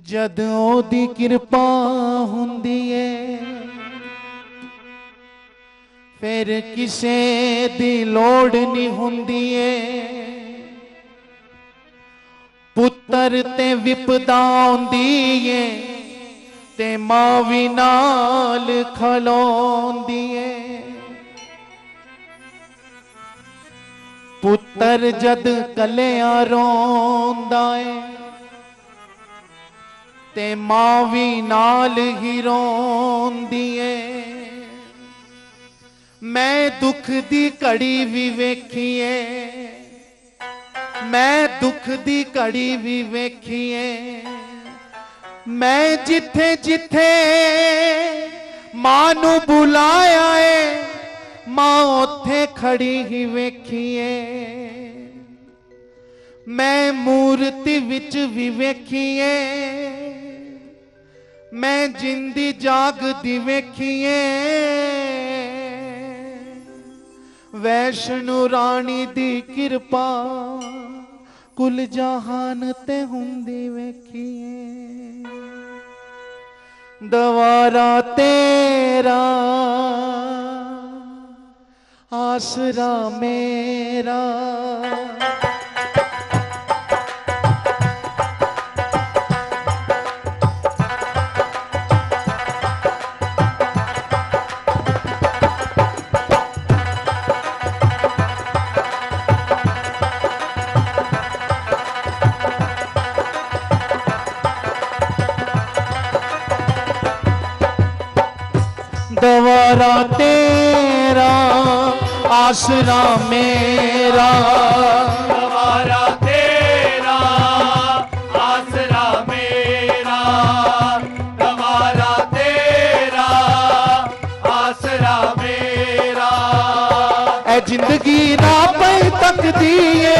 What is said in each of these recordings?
ਜਦ ਉਹਦੀ ਕਿਰਪਾ ਹੁੰਦੀ ਏ, ਫਿਰ ਕਿਸੇ ਦੀ ਲੋੜ ਨਹੀਂ ਹੁੰਦੀ ਏ। ਪੁੱਤਰ ਤੇ ਵਿਪਦਾ ਆਉਂਦੀ ਏ ਤੇ ਮਾਂ ਵੀ ਨਾਲ ਖਲੋਂਦੀ ਏ। ਪੁੱਤਰ ਜਦ ਕੱਲਿਆਂ ਰੋਂਦਾ ਏ ਤੇ ਮਾਂ ਵੀ ਨਾਲ ਹੀ ਰੋਂਦੀ ਏ ਮੈਂ ਦੁੱਖ ਦੀ ਘੜੀ ਵੀ ਵੇਖੀਏ। ਮੈਂ ਦੁੱਖ ਦੀ ਘੜੀ ਵੀ ਵੇਖੀਏ। ਮੈਂ ਜਿੱਥੇ ਜਿੱਥੇ ਮਾਂ ਨੂੰ ਬੁਲਾਇਆ ਏ, ਮਾਂ ਉੱਥੇ ਖੜੀ ਹੀ ਵੇਖੀਏ। ਮੈਂ ਮੂਰਤੀ ਵਿੱਚ ਵੀ ਵੇਖੀਏ। ਮੈਂ ਜਿੰਦੀ ਜਾਗਦੀ ਵੇਖੀਏ। ਵੈਸ਼ਨੂ ਰਾਣੀ ਦੀ ਕਿਰਪਾ ਕੁਲ ਜਹਾਨ ਤੇ ਹੁੰਦੀ ਵੇਖੀਏ। ਦਵਾਰਾ ਤੇਰਾ ਆਸਰਾ ਮੇਰਾ दवारा तेरा आसरा मेरा। हमारा तेरा आसरा मेरा। हमारा तेरा आसरा मेरा। ए ज़िंदगी ना पे तक दिए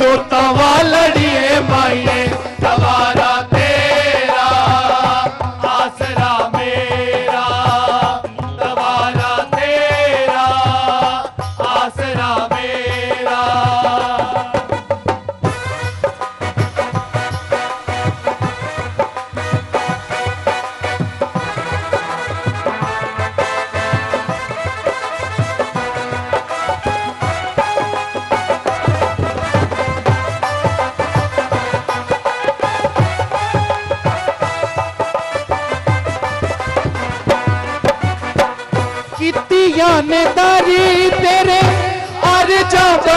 जो तवा लड़िए थानेदारी तेरे और जो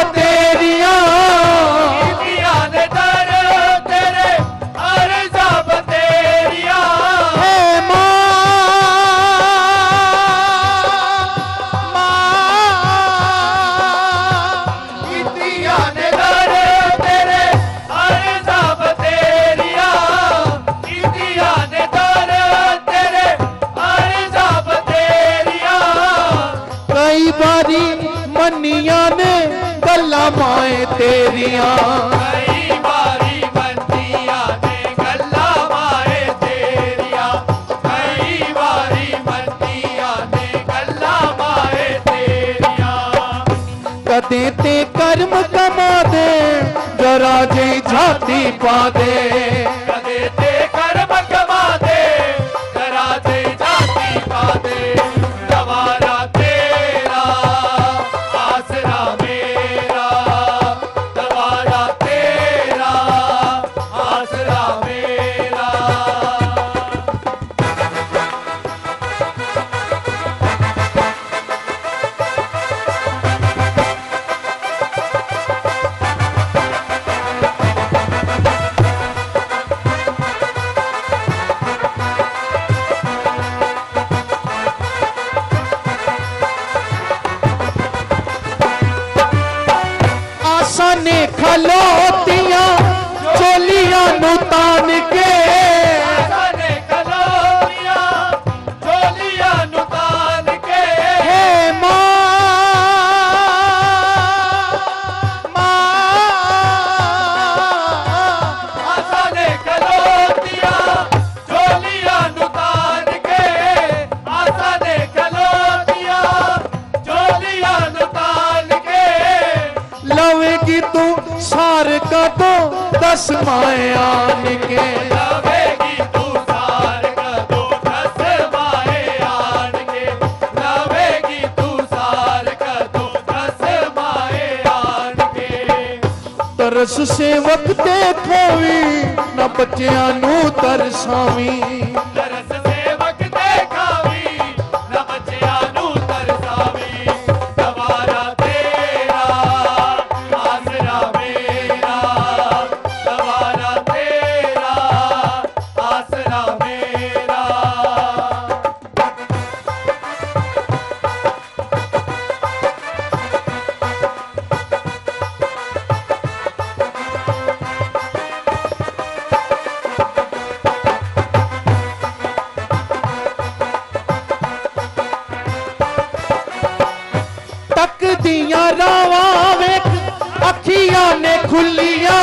माए तेरिया। कई बारी बंदिया ने गल्ला माए तेरिया। कई बारी बंदिया ने गल्ला माए तेरिया। कदे ते कर्म कमा दे जरा जी जाती पा दे। लावेगी तू सार का तो दस माया निके। तू सार का तो तरस सेवक ते खोवी न बच्चियाँ तरसावी। खुलिया।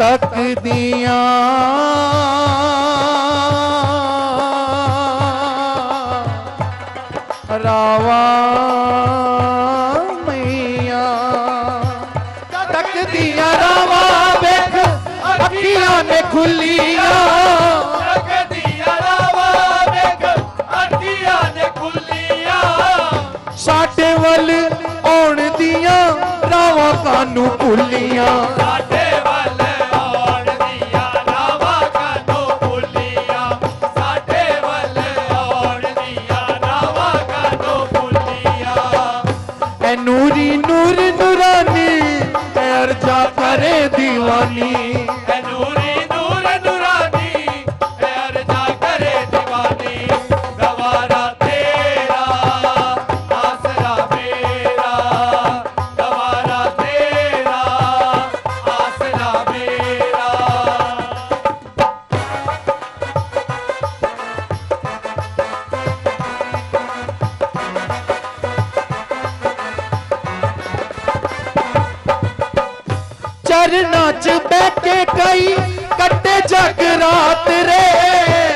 तक दिया रावा मैया। तक दिया रावा बेख अखियाँ ने खुलिया। ਸਾਡੇ ਵੱਲ ਆਉਣ ਦੀਆਂ ਰਾਵਾਂ ਕਾਨੂੰ ਭੁੱਲੀਆਂ। ਸਾਡੇ करना च बैठे कई कट्टे जग रात रे।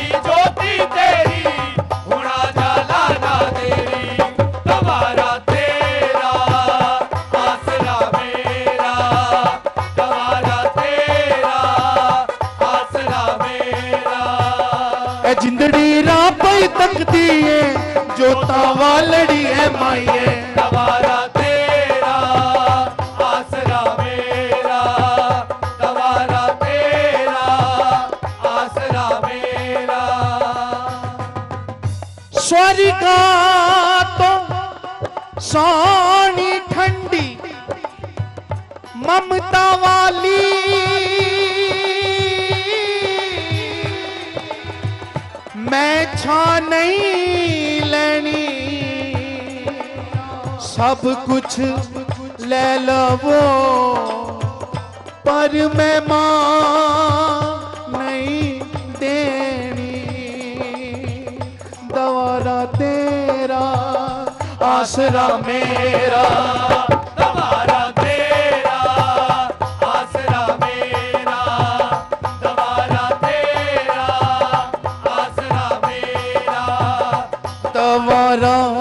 वीरा पई तकती है जोता वाली है माइए। तेरा आसरा मेरा। तेरा आसरा मेरा। तो ठंडी ममता वाली मैं छा नहीं लेनी। सब कुछ ले लवो, पर मैं माँ नहीं देनी। दवारा तेरा, आसरा मेरा মরা